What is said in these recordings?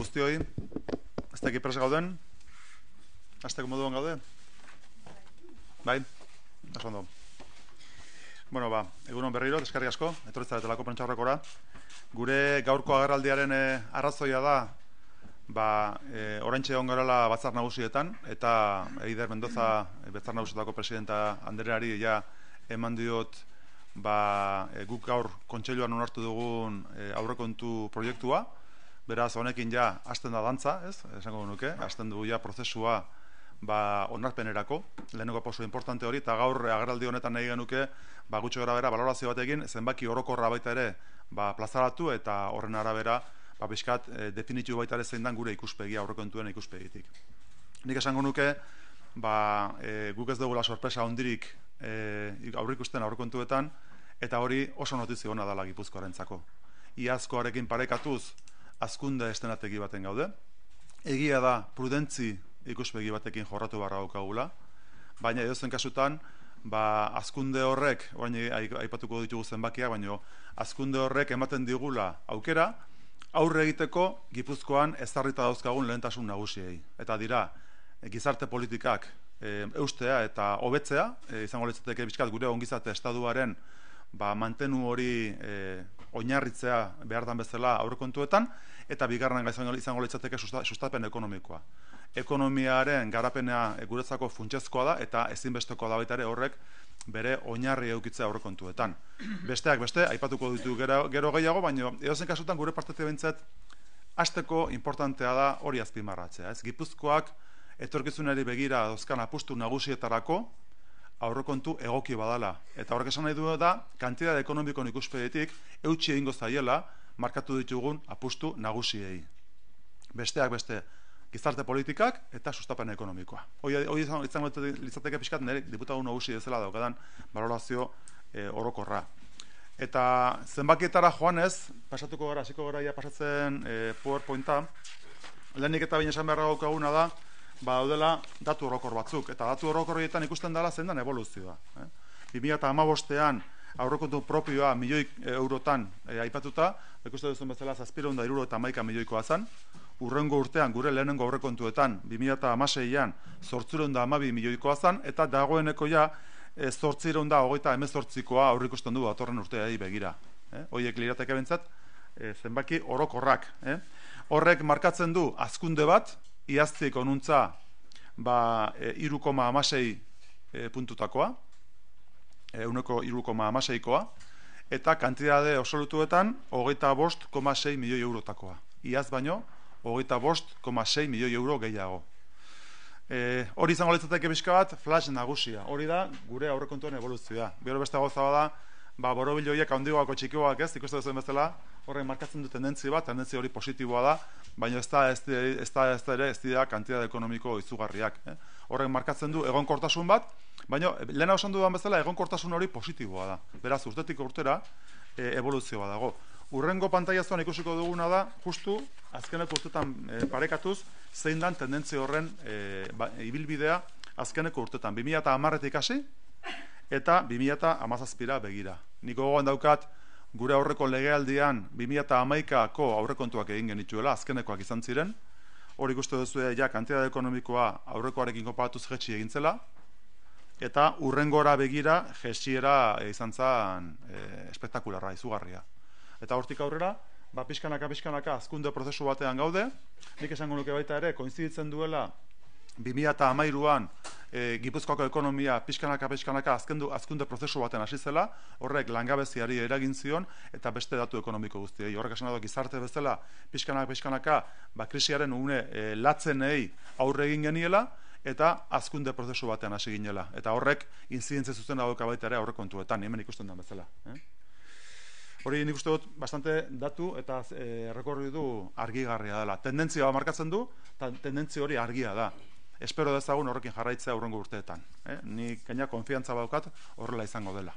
Guztioi, ez dakit presa gauden? Azteko moduan gaude? Bai, oso ondo. Bueno, ba, egunon berriro, deskarri asko, etorritzaretelako prentxaurrekora. Gure gaurko agerraldiaren eh, arrazoia da, ba, e, oraintxe egon garela batzar nagusietan, eta Eider Mendoza, e, batzar nagusietako presidenta Andereari, ja, eman diot, ba, e, guk gaur kontseiluan onartu dugun e, aurrekontu proiektua, beraz honekin ja hasten da dantza, ez? Esango nuke, hasten du ja prozesua ba onarpenerako, lehenengo pauso importante hori eta gaur agerraldi honetan nahi genuke ba gutxo gara bera valorazio batekin zenbaki orokorra baita ere ba plazaratu eta horren arabera ba bizkat e, definitu baita ere zein dan gure ikuspegia aurrekontuen ikuspegitik. Nik esango nuke ba e, guk ez dugula sorpresa hondirik e, aurrikusten aurrekontuetan eta hori oso notizio ona dela Gipuzkoarentzako. Iazkoarekin parekatuz azkunde estenategi baten gaude. Egia da prudentzi ikuspegi batekin jorratu barra daukagula, baina edozen kasutan, ba, azkunde horrek, orain aipatuko ditugu zenbakia, baina azkunde horrek ematen digula aukera, aurre egiteko Gipuzkoan ezarrita dauzkagun lehentasun nagusiei. Eta dira, gizarte politikak e, eustea eta hobetzea, e, izango litzateke bizkat gure ongizate estaduaren ba, mantenu hori e, oinarritzea behar dan bezala aurrekontuetan, eta bigarren izango, izango litzateke sustapen ekonomikoa. Ekonomiaren garapenea guretzako funtsezkoa da, eta ezinbestekoa da baita ere horrek bere oinarri eukitzea aurrekontuetan. Besteak beste, aipatuko ditu gero, gero gehiago, baina edozen kasutan gure partetik behintzat, hasteko importantea da hori azpimarratzea. Ez Gipuzkoak etorkizunari begira dozkan apustu nagusietarako, aurrekontu egoki badala. Eta horrek esan nahi du da, kantitate ekonomiko ikuspegitik eutxi egingo zaiela markatu ditugun apustu nagusiei. Besteak beste, gizarte politikak eta sustapen ekonomikoa. Hoi izango litzateke pixkat nire diputagun nagusi ezela daukadan valorazio e, orokorra. Eta zenbakietara joanez, pasatuko gara, hasiko gara ja pasatzen e, PowerPointa, lehenik eta baina esan beharra gaukaguna da, ba daudela datu orokor batzuk eta datu orokorrietan ikusten dela zein den evoluzioa, eh. 2015ean aurrekontu propioa milioi eurotan eh, aipatuta, ikusten duzun bezala 771 milioikoa zen. Urrengo urtean gure lehenengo aurrekontuetan 2016ean 812 milioikoa zen eta dagoeneko ja 838koa aurrikusten du datorren urteari begira. Eh? Hoiek lirateke bentzat eh, zenbaki orokorrak. Eh? Horrek markatzen du azkunde bat, iaztik onuntza ba, e, irukoma amasei e, puntutakoa, e, uneko irukoma amaseikoa, eta kantidade absolutuetan hogeita bost koma sei milioi eurotakoa. Iaz baino, hogeita bost koma sei milioi euro gehiago. E, hori izango litzateke bizka bat, flash nagusia. Hori da, gure aurrekontuen evoluzioa. Bero beste gauza da, ba, borobiloiek handigoako txikioak ez, ikusten duzen bezala, horren markatzen du tendentzi bat, tendentzi hori positiboa da, baina ez da ez, ez, da, ez da ere ez dira kantitate ekonomiko izugarriak. Eh? Horren markatzen du egonkortasun bat, baina lehena osan dudan bezala egonkortasun hori positiboa da. Beraz, urtetik urtera e, evoluzioa dago. Urrengo pantaiazoan ikusiko duguna da, justu, azkeneko urtetan e, parekatuz, zein dan tendentzi horren e, ba, ibilbidea azkeneko urtetan. 2008 hasi eta 2008 begira. Niko gogoan daukat, gure aurreko legealdian 2011ko aurrekontuak egin genituela, azkenekoak izan ziren, hori guztu duzu ja kantitate ekonomikoa aurrekoarekin kopatuz jetxi egintzela, eta urrengora begira jesiera izan zen e, espektakularra, izugarria. Eta hortik aurrera, ba, pixkanaka, pixkanaka, azkunde prozesu batean gaude, nik esango nuke baita ere, koinziditzen duela 2013an e, Gipuzkoako ekonomia pixkanaka pixkanaka azkendu azkunde prozesu baten hasi zela, horrek langabeziari eragin zion eta beste datu ekonomiko guztiei. Horrek esan da gizarte bezala pixkanaka pixkanaka ba krisiaren une e, latzenei aurre egin geniela eta azkunde prozesu batean hasi ginela eta horrek inzidentzia zuzen dauka baita ere aurre kontuetan, hemen ikusten da bezala, eh? Hori nik uste dut bastante datu eta e, rekorri du argigarria dela. Tendentzia markatzen du, eta tendentzia hori argia da espero dezagun horrekin jarraitzea aurrengo urteetan. Eh? Ni gaina konfiantza baukat horrela izango dela.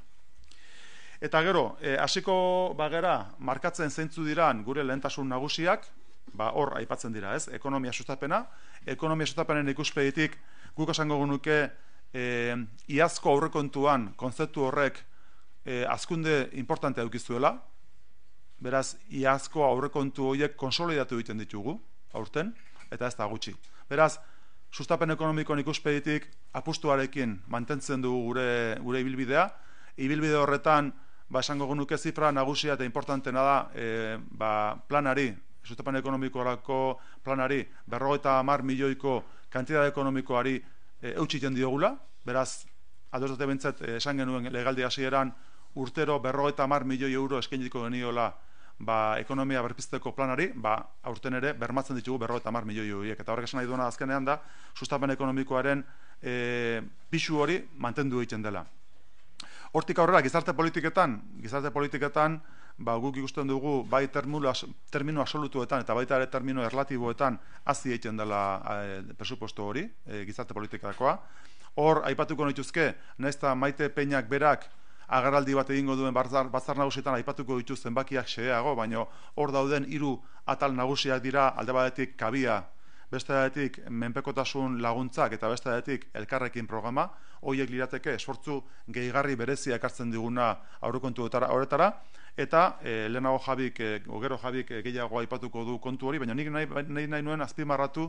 Eta gero, eh, hasiko bagera markatzen zeintzu diran gure lehentasun nagusiak, ba hor aipatzen dira, ez? Ekonomia sustapena, ekonomia sustapenen ikuspegitik guk esango genuke eh, iazko aurrekontuan kontzeptu horrek eh, azkunde importante edukizuela, Beraz, iazko aurrekontu horiek konsolidatu egiten ditugu, aurten, eta ez da gutxi. Beraz, sustapen ekonomikoan ikuspeditik apustuarekin mantentzen dugu gure, gure ibilbidea. Ibilbide horretan, ba, esango genuke zifra nagusia eta importantena da e, ba, planari, sustapen ekonomikorako planari, berrogeita mar milioiko kantidade ekonomikoari e, eutxiten diogula, beraz, adozatea bintzat, e, esan genuen legaldi hasieran urtero berrogeita mar milioi euro eskainiko geniola ba, ekonomia berpizteko planari, ba, aurten ere bermatzen ditugu berro eta mar milioi horiek. Eta horrek esan nahi duena azkenean da, sustapen ekonomikoaren e, pixu hori mantendu egiten dela. Hortik aurrera, gizarte politiketan, gizarte politiketan, ba, guk ikusten dugu bai termino, termino absolutuetan eta baita ere termino erlatiboetan hazi egiten dela e, presuposto hori, e, gizarte politiketakoa. Hor, aipatuko nituzke, nahiz maite peinak berak, agarraldi bat egingo duen batzar, batzar nagusietan aipatuko ditu zenbakiak xeago, baina hor dauden hiru atal nagusiak dira alde batetik kabia, beste batetik menpekotasun laguntzak eta beste batetik elkarrekin programa, hoiek lirateke esfortzu gehigarri berezia ekartzen diguna aurrekontu horretara, eta e, lehenago jabik, e, ogero jabik e, gehiago aipatuko du kontu hori, baina nik nahi, nahi, nahi nuen azpimarratu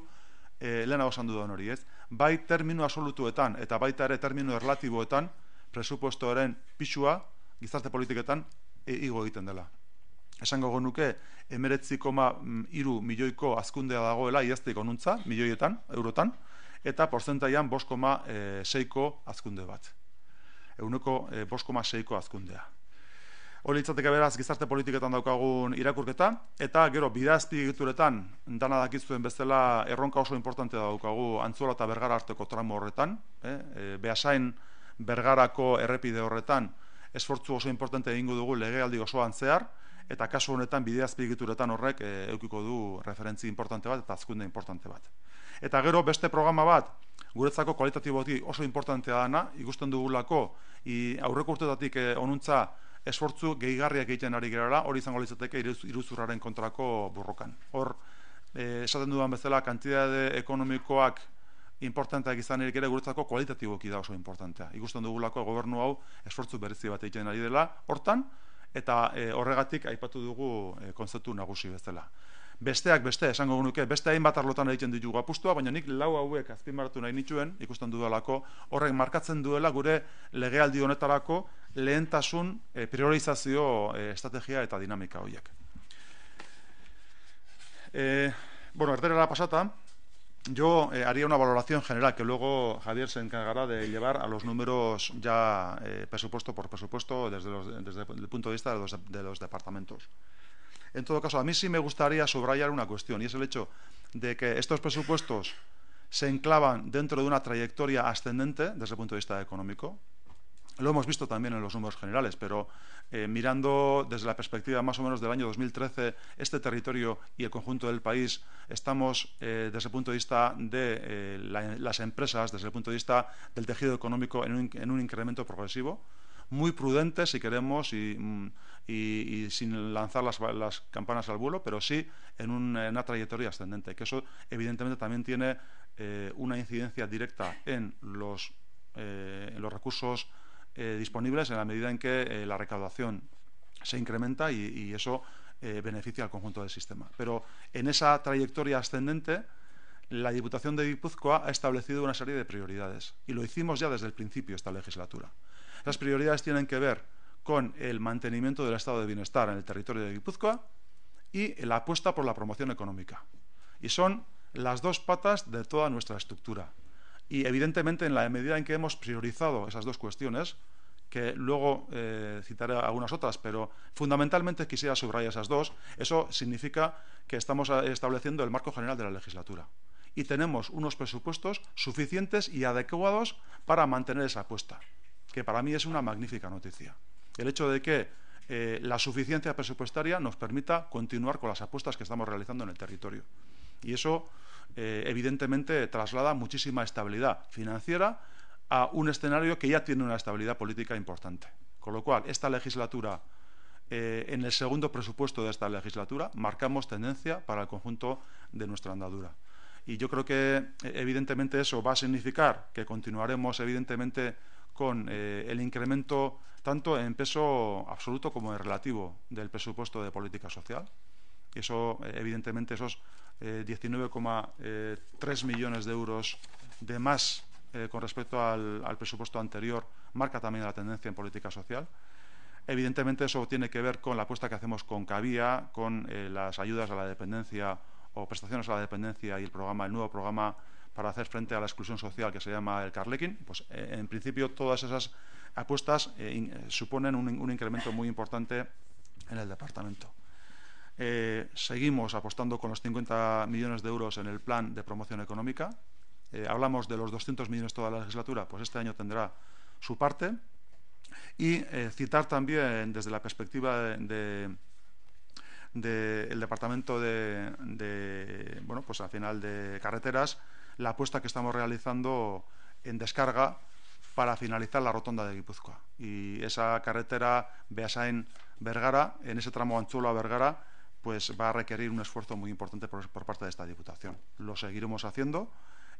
e, lehenago esan dudan hori, ez? Bai termino absolutuetan eta baita ere termino erlatiboetan, presupuestoaren pixua gizarte politiketan e, igo egiten dela. Esango nuke emeretzi koma mm, iru milioiko azkundea dagoela iazteiko nuntza, milioietan, eurotan, eta porzentaian bost koma e, seiko azkunde bat. Eguneko e, bost koma seiko azkundea. Hori litzateke beraz gizarte politiketan daukagun irakurketa, eta gero bidazpi egituretan dana dakizuen bezala erronka oso importantea daukagu antzola eta bergara arteko tramo horretan, eh? e, behasain bergarako errepide horretan esfortzu oso importante egingo dugu legealdi osoan zehar, eta kasu honetan bideazpigituretan horrek e, eukiko du referentzi importante bat eta azkunde importante bat. Eta gero beste programa bat, guretzako kualitatiboti oso importantea dana, ikusten dugulako, i, aurreko urtetatik e, onuntza esfortzu gehigarriak egiten ari gerara, hori izango litzateke iruzurraren kontrako burrokan. Hor, e, esaten dudan bezala, kantidade ekonomikoak importanteak izan ere guretzako kualitatiboki da oso importantea. Ikusten dugulako gobernu hau esfortzu berezi bat egiten ari dela hortan eta e, horregatik aipatu dugu e, kontzeptu nagusi bezala. Besteak beste esango genuke beste hainbat arlotan egiten ditugu apustua, baina nik lau hauek azpimarratu nahi nituen ikusten dudalako horrek markatzen duela gure legealdi honetarako lehentasun e, priorizazio e, estrategia eta dinamika horiek. E, bueno, erderera pasata, yo eh, haría una valoración general que luego Javier se encargará de llevar a los números ya eh, presupuesto por presupuesto desde, el punto de vista de los, de los, departamentos. En todo caso, a mí sí me gustaría subrayar una cuestión y es el hecho de que estos presupuestos se enclavan dentro de una trayectoria ascendente desde el punto de vista económico. Lo hemos visto también en los números generales, pero eh, mirando desde la perspectiva más o menos del año 2013, este territorio y el conjunto del país, estamos eh, desde el punto de vista de eh, las empresas, desde el punto de vista del tejido económico, en un, incremento progresivo, muy prudente si queremos y, mm, sin lanzar las, campanas al vuelo, pero sí en, una trayectoria ascendente, que eso evidentemente también tiene una incidencia directa en los, en los recursos eh, disponibles en la medida en que eh, la recaudación se incrementa y, eso eh, beneficia al conjunto del sistema. Pero en esa trayectoria ascendente, la Diputación de Guipúzcoa ha establecido una serie de prioridades y lo hicimos ya desde el principio esta legislatura. Las prioridades tienen que ver con el mantenimiento del estado de bienestar en el territorio de Guipúzcoa y la apuesta por la promoción económica. Y son las dos patas de toda nuestra estructura. Y evidentemente en la medida en que hemos priorizado esas dos cuestiones, que luego eh, citaré algunas otras, pero fundamentalmente quisiera subrayar esas dos, eso significa que estamos estableciendo el marco general de la legislatura. Y tenemos unos presupuestos suficientes y adecuados para mantener esa apuesta, que para mí es una magnífica noticia. El hecho de que eh, la suficiencia presupuestaria nos permita continuar con las apuestas que estamos realizando en el territorio. Y eso eh, evidentemente traslada muchísima estabilidad financiera a un escenario que ya tiene una estabilidad política importante. Con lo cual, esta legislatura, eh, en el segundo presupuesto de esta legislatura, marcamos tendencia para el conjunto de nuestra andadura. Y yo creo que, evidentemente, eso va a significar que continuaremos, evidentemente, con eh, el incremento tanto en peso absoluto como en relativo del presupuesto de política social. Eso, evidentemente, esos 19,3 millones de euros de más con respecto al, presupuesto anterior marca también la tendencia en política social. Evidentemente eso tiene que ver con la apuesta que hacemos con Cavía, con eh, las ayudas a la dependencia o prestaciones a la dependencia y el programa, el nuevo programa para hacer frente a la exclusión social que se llama el Carlequín. Pues eh, en principio todas esas apuestas eh, suponen un, incremento muy importante en el departamento. Seguimos apostando con los 50 millones de euros en el plan de promoción económica. hablamos de los 200 millones toda la legislatura, pues este año tendrá su parte y eh, citar también desde la perspectiva del departamento de, bueno pues al final de carreteras la apuesta que estamos realizando en descarga para finalizar la rotonda de Guipúzcoa y esa carretera Beasain Vergara en ese tramo Anchulo a Vergara pues va a requerir un esfuerzo muy importante por parte de esta Diputación. Lo seguiremos haciendo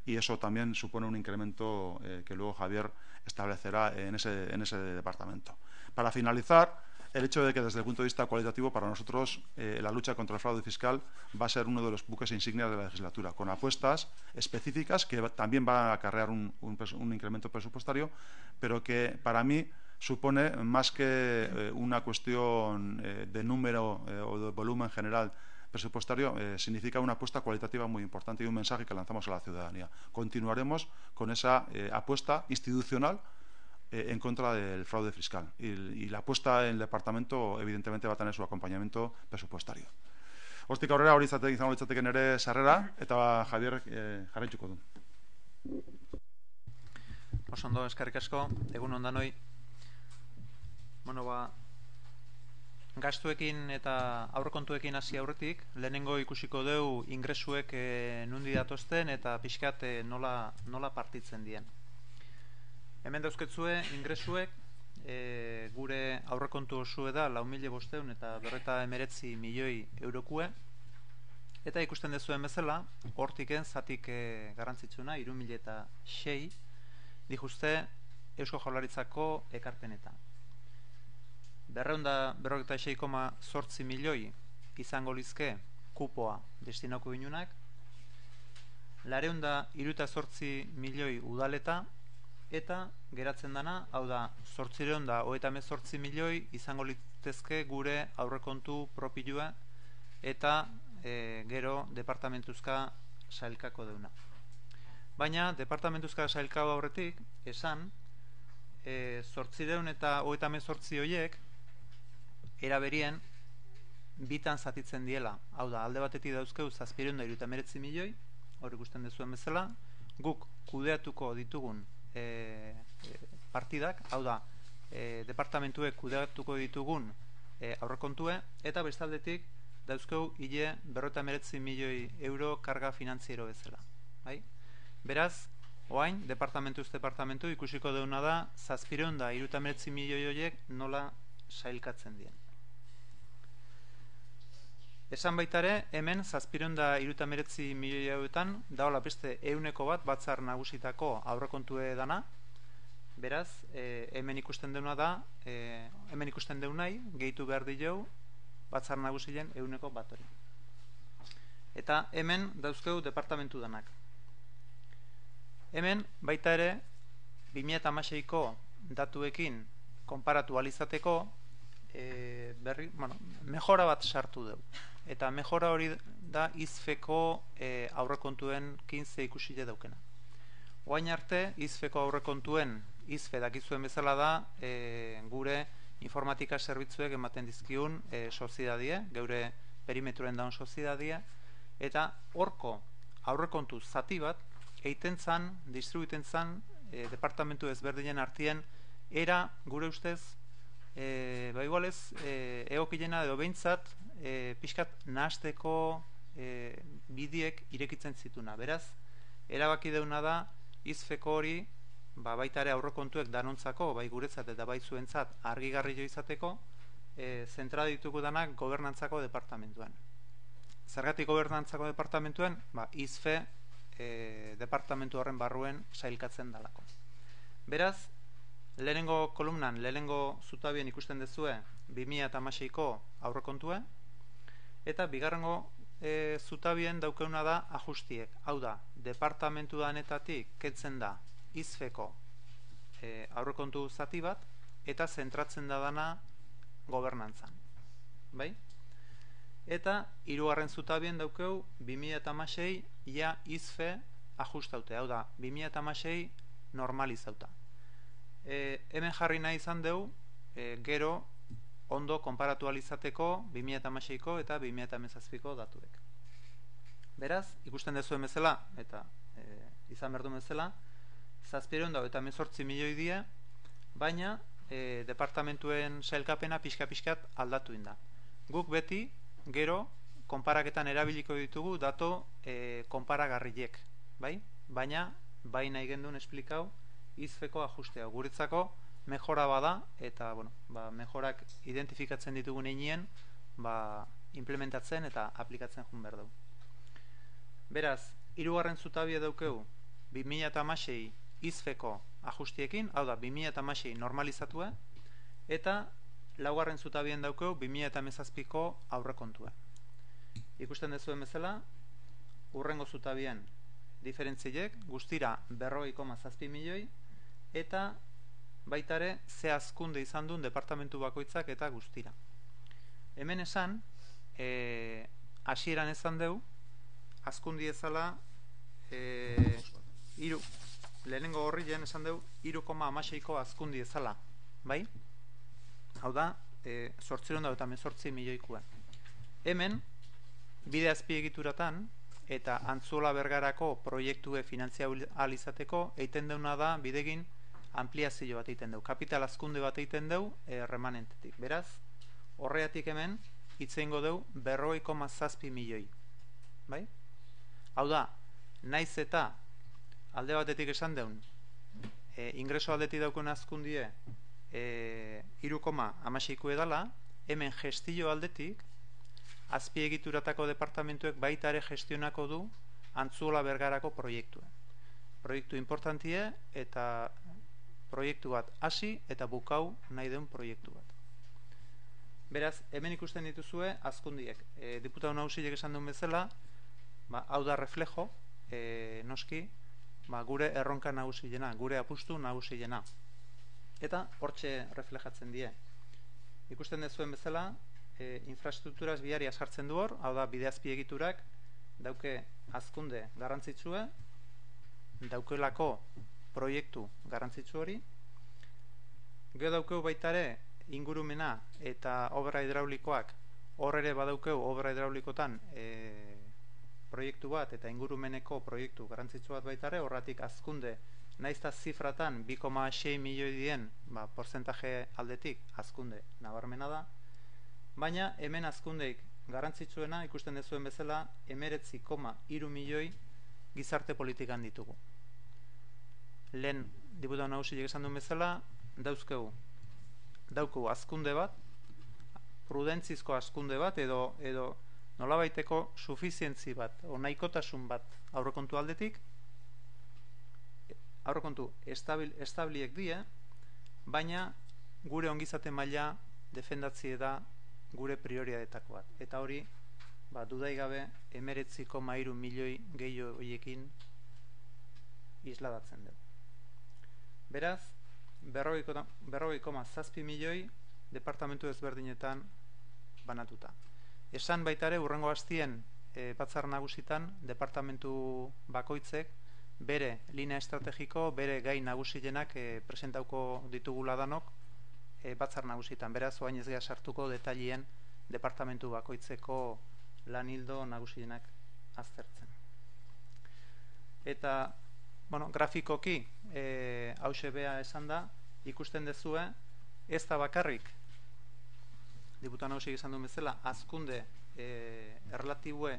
y eso también supone un incremento eh, que luego Javier establecerá en ese, en ese departamento. Para finalizar, el hecho de que desde el punto de vista cualitativo para nosotros eh, la lucha contra el fraude fiscal va a ser uno de los buques insignias de la legislatura, con apuestas específicas que también van a acarrear un, un, incremento presupuestario, pero que para mí supone más que eh, una cuestión de número o de volumen general presupuestario eh, significa una apuesta cualitativa muy importante y un mensaje que lanzamos a la ciudadanía. Continuaremos con esa eh, apuesta institucional eh, en contra del fraude fiscal y, la apuesta en el departamento evidentemente va a tener su acompañamiento presupuestario. Hortik aurrera hori izango litzateken ere sarrera eta Javier eh, jarraituko du. Oso ondo eskerrik asko. Bueno, ba, gastuekin eta aurrekontuekin hasi aurretik, lehenengo ikusiko dugu ingresuek e, nundi datozten eta pixkat e, nola, nola partitzen dien. Hemen dauzketzue ingresuek e, gure aurrekontu osue da lau mila bosteun eta berreta emeretzi milioi eurokue. Eta ikusten dezuen bezala, hortiken zatik e, garantzitsuna, iru mila eta sei, dijuste Eusko Jaularitzako ekarpenetan berreunda berroketa eseikoma sortzi milioi izango lizke kupoa destinako inunak, lareunda iruta sortzi milioi udaleta, eta geratzen dana, hau da, sortzireunda hoeta sortzi milioi izango litezke gure aurrekontu propilua eta e, gero departamentuzka sailkako deuna. Baina, departamentuzka sailkako aurretik, esan, e, sortzireun eta hoeta sortzi horiek, era berien bitan zatitzen diela. Hau da, alde batetik dauzkeu zazpireun da iruta meretzi milioi, hor ikusten dezuen bezala, guk kudeatuko ditugun e, e, partidak, hau da, e, departamentuek kudeatuko ditugun e, aurrekontue, eta bestaldetik dauzkeu hile berrota meretzi milioi euro karga finantziero bezala. Bai? Beraz, oain, departamentuz departamentu ikusiko deuna da, zazpireun da iruta meretzi milioi horiek nola sailkatzen dien. Esan baita ere, hemen zazpiron da iruta meretzi milioi hauetan, daola beste euneko bat batzar nagusitako aurrekontue dana, beraz, e, hemen ikusten deuna da, e, hemen ikusten deunai, gehitu behar di jau, batzar nagusien euneko bat hori. Eta hemen dauzkeu departamentu danak. Hemen, baita ere, 2008ko datuekin konparatu alizateko, e, berri, bueno, mejora bat sartu dugu eta mejora hori da izfeko e, aurrekontuen kinze ikusile daukena. Oain arte, izfeko aurrekontuen izfe dakizuen bezala da e, gure informatika zerbitzuek ematen dizkiun e, soziedadie, geure perimetruen daun soziedadie, eta horko aurrekontu zati bat, eiten zan, distribuiten zan, e, departamentu ezberdinen artien, era gure ustez, e, ba igualez, e, eokilena edo behintzat, e, pixkat nahasteko e, bidiek irekitzen zituna. Beraz, erabaki deuna da, izfeko hori, ba, baita ere aurrokontuek danontzako, bai guretzat eta bai zuentzat argigarri jo izateko, e, zentra ditugu danak gobernantzako departamentuan. Zergatik gobernantzako departamentuan, ba, izfe e, departamentu horren barruen sailkatzen dalako. Beraz, lehenengo kolumnan, lehenengo zutabien ikusten dezue 2008ko aurrekontue, eta bigarrengo e, zutabien daukeuna da ajustiek. Hau da, departamentu danetatik ketzen da izfeko e, aurrekontu zati bat, eta zentratzen da dana gobernantzan. Bai? Eta hirugarren zutabien daukeu 2006 ja izfe ajustaute. Hau da, 2006 normalizauta. E, hemen jarri nahi izan dugu, e, gero ondo konparatu alizateko 2006ko eta 2017ko datuek. Beraz, ikusten dezuen bezala, eta e, izan berdu bezala, zazpireun dago eta mezortzi milioi die, baina e, departamentuen sailkapena pixka-pixkat aldatu inda. Guk beti, gero, konparaketan erabiliko ditugu dato e, konparagarriek, bai? Baina, baina igendun esplikau, izfeko ajustea. Guretzako, mejora bada eta bueno, ba, mejorak identifikatzen ditugun einien ba, implementatzen eta aplikatzen jun behar dugu. Beraz, hirugarren zutabia daukeu 2016 izfeko ajustiekin, hau da 2016 normalizatua eta laugarren zutabien daukeu 2017ko aurrekontua. Ikusten dezuen bezala, urrengo zutabien diferentziek guztira berroi koma zazpi milioi eta baitare ze azkunde izan duen departamentu bakoitzak eta guztira. Hemen esan, e, asieran esan deu, azkundi ezala, e, iru, lehenengo horri esan deu, iru koma amaseiko azkundi ezala, bai? Hau da, e, sortziron da eta mezortzi milioikua. Hemen, bide azpiegituratan, eta antzuola bergarako proiektue finantzia alizateko, eiten deuna da, bidegin, ampliazio bat egiten dugu, kapital azkunde bat egiten dugu e, remanentetik. Beraz, horreatik hemen, hitzein dugu berroiko mazazpi milioi. Bai? Hau da, naiz eta alde batetik esan deun, e, ingreso aldetik daukun azkundie e, irukoma amaseiko edala, hemen gestio aldetik, azpiegituratako departamentuek baita ere gestionako du antzuola bergarako proiektuen. Proiektu importantie eta proiektu bat hasi eta bukau nahi den proiektu bat. Beraz, hemen ikusten dituzue azkundiek. E, Diputatu nagusiek esan duen bezala, ba, hau da reflejo, e, noski, ba, gure erronka nagusiena, gure apustu nagusiena. Eta hortxe reflejatzen die. Ikusten dezuen bezala, e, infrastrukturaz biari asartzen du hor, hau da bideazpi egiturak, dauke azkunde garrantzitsue, daukelako proiektu garrantzitsu hori. Gero daukeu baita ere ingurumena eta obra hidraulikoak. Hor ere badaukeu obra hidraulikotan e, proiektu bat eta ingurumeneko proiektu garrantzitsu bat baita ere. Horratik azkunde naizta zifratan 2,6 milioi dien ba, porcentaje aldetik azkunde nabarmena da. Baina hemen azkundeik garrantzitsuena ikusten dezuen bezala emeretzi koma iru milioi gizarte politikan ditugu lehen diputan nagusi esan duen bezala, dauzkegu, dauku azkunde bat, prudentzizko azkunde bat, edo, edo nolabaiteko sufizientzi bat, o nahikotasun bat aurrekontu aldetik, aurrekontu estabil, estabiliek die, baina gure ongizate maila defendatzi da gure prioriadetako bat. Eta hori, ba, dudaigabe, emeretziko mairu milioi gehiago horiekin isladatzen dugu. Beraz, berrogei koma zazpi milioi departamentu ezberdinetan banatuta. Esan baitare, urrengo hastien e, batzar nagusitan, departamentu bakoitzek, bere linea estrategiko, bere gai nagusienak e, presentauko ditugula danok e, batzar nagusitan. Beraz, oain ez sartuko detailien departamentu bakoitzeko lanildo nagusienak aztertzen. Eta bueno, grafikoki e, hause bea esan da, ikusten dezue, ez da bakarrik, diputan hausiek esan duen bezala, azkunde e, erlatibue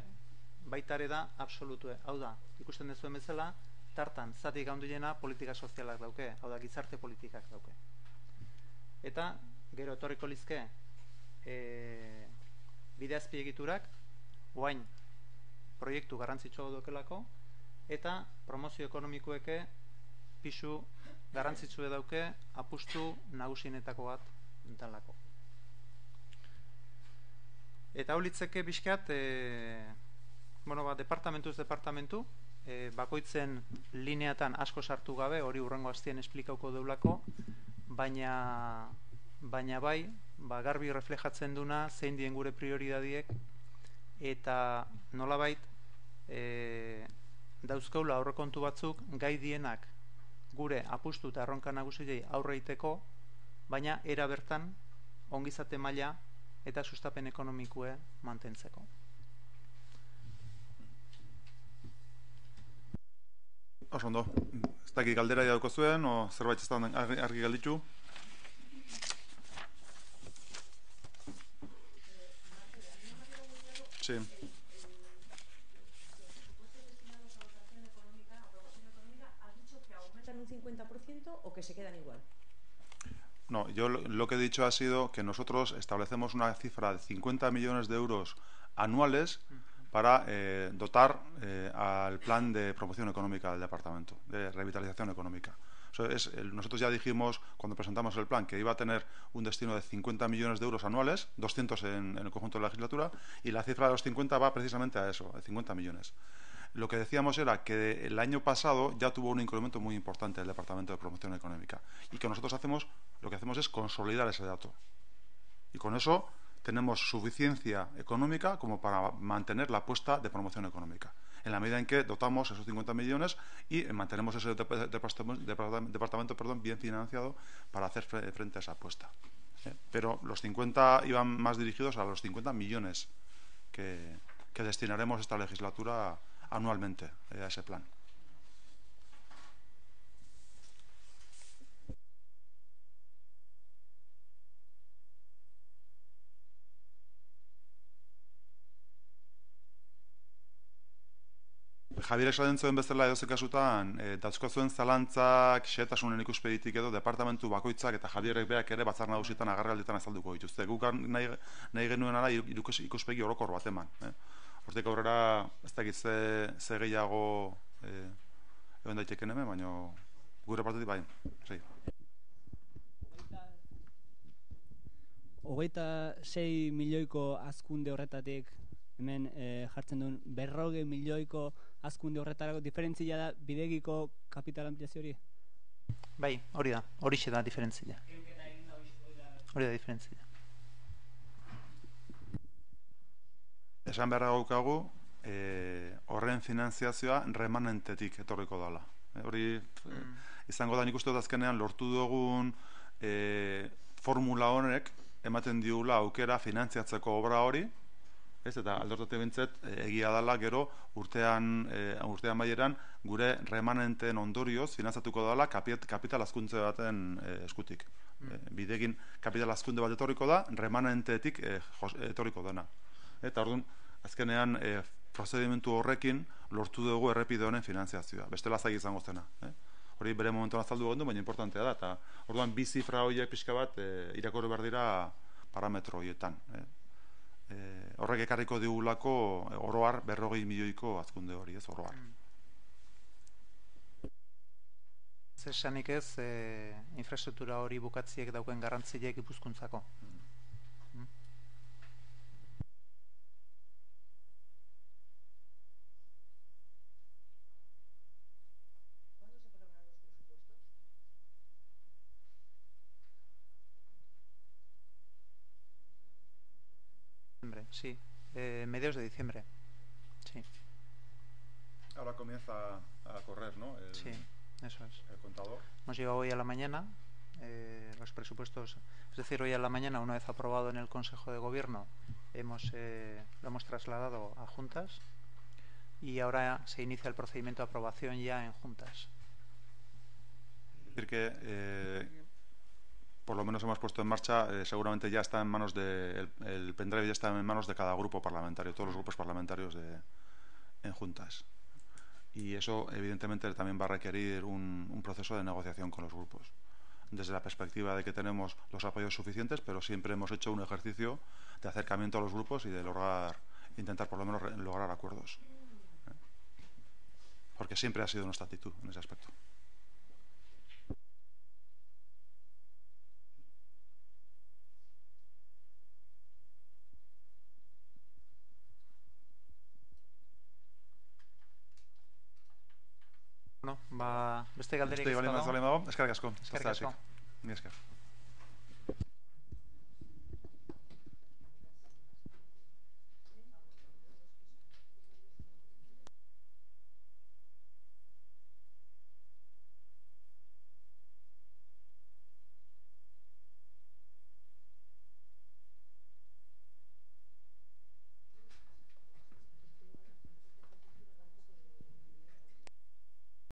baitare da absolutue. Hau da, ikusten dezuen bezala, tartan, zatik gaundilena politika sozialak dauke, hau da, gizarte politikak dauke. Eta, gero etorriko lizke, e, bideazpi egiturak, guain, proiektu garrantzitsua dokelako, eta promozio ekonomikoeke pisu garrantzitsu dauke apustu nagusienetako bat dalako. Eta hau litzeke bizkat, e, bueno, ba, departamentuz departamentu, e, bakoitzen lineatan asko sartu gabe, hori urrengo hastien esplikauko deulako, baina, baina bai, ba, garbi reflejatzen duna zein dien gure prioridadiek, eta nolabait e, dauzkaula aurrekontu batzuk gai dienak gure apustu eta erronka nagusiei aurreiteko, baina era bertan ongizate maila eta sustapen ekonomikue mantentzeko. Oso ondo, ez dakik galdera dauko zuen, o zerbait ez argi, argi galditzu? Sí. O que se quedan igual? No, yo lo que he dicho ha sido que nosotros establecemos una cifra de 50 millones de euros anuales para eh, dotar eh, al plan de promoción económica del departamento, de revitalización económica. es, nosotros ya dijimos cuando presentamos el plan que iba a tener un destino de 50 millones de euros anuales, 200 en, en el conjunto de la legislatura, y la cifra de los 50 va precisamente a eso, a 50 millones. Lo que decíamos era que el año pasado ya tuvo un incremento muy importante el Departamento de Promoción Económica y que nosotros hacemos, lo que hacemos es consolidar ese dato. Y con eso tenemos suficiencia económica como para mantener la apuesta de promoción económica. En la medida en que dotamos esos 50 millones y mantenemos ese departamento perdón, bien financiado para hacer frente a esa apuesta. ¿eh? Pero los 50 iban más dirigidos a los 50 millones que, que destinaremos esta legislatura anualmente eh, a ese plan. Javier esaten zuen bezala edo zekasutan, e, datzko zuen zalantzak, xetasunen ikuspeditik edo, departamentu bakoitzak eta Javierek beak ere batzar nagusietan agarraldetan azalduko dituzte. Guk nahi, nahi genuen ara ikuspegi orokor bat eman. Eh? Hortik aurrera, ez dakit ze, ze gehiago eh, egon daiteken hemen, baina gure partetik bai. Sei. Hogeita sei milioiko azkunde horretatik hemen eh, jartzen duen berroge milioiko azkunde horretarako diferentzia da bidegiko kapital ampliazio hori? Bai, hori da, hori da diferentzia. Hori da diferentzia. Esan beharra gaukagu, e, horren finanziazioa remanentetik etorriko dela. E, hori mm. izango da nik uste azkenean lortu dugun e, formula honek ematen diula aukera finantziatzeko obra hori, ez eta aldortate bintzet egia dela gero urtean e, urtean maieran gure remanenten ondorioz finantzatuko dela kapital azkuntze baten e, eskutik. Mm. E, bidegin kapital azkunde bat etorriko da, remanentetik e, etorriko dena eta orduan azkenean e, prozedimentu horrekin lortu dugu errepide honen finanziazioa. Beste lazai izango zena. Eh? Hori bere momentuan azaldu gendu, baina importantea da. Eta orduan bi zifra horiek pixka bat e, irakorri behar dira parametro horietan. Eh? E, horrek ekarriko digulako oroar berrogei milioiko azkunde hori, ez oroar. Mm. Zesanik ez, e, infrastruktura hori bukatziek dauken garrantziek ipuzkuntzako. Sí. Eh, mediados de diciembre. Sí. Ahora comienza a correr, ¿no? El, sí, eso es. El contador. Hemos llegado hoy a la mañana eh, los presupuestos, es decir, hoy a la mañana, una vez aprobado en el Consejo de Gobierno, hemos, eh, lo hemos trasladado a juntas y ahora se inicia el procedimiento de aprobación ya en juntas. Es decir, que eh, por lo menos hemos puesto en marcha, eh, seguramente ya está en manos de, el, pendrive ya está en manos de cada grupo parlamentario, todos los grupos parlamentarios de, en juntas. Y eso, evidentemente, también va a requerir un, un proceso de negociación con los grupos. Desde la perspectiva de que tenemos los apoyos suficientes, pero siempre hemos hecho un ejercicio de acercamiento a los grupos y de lograr, intentar por lo menos lograr acuerdos. Porque siempre ha sido nuestra actitud en ese aspecto. Beste galderik Beste ez balin badago? badago, eskerrik asko. Eskerrik Zazta hasik. asko. Mila esker.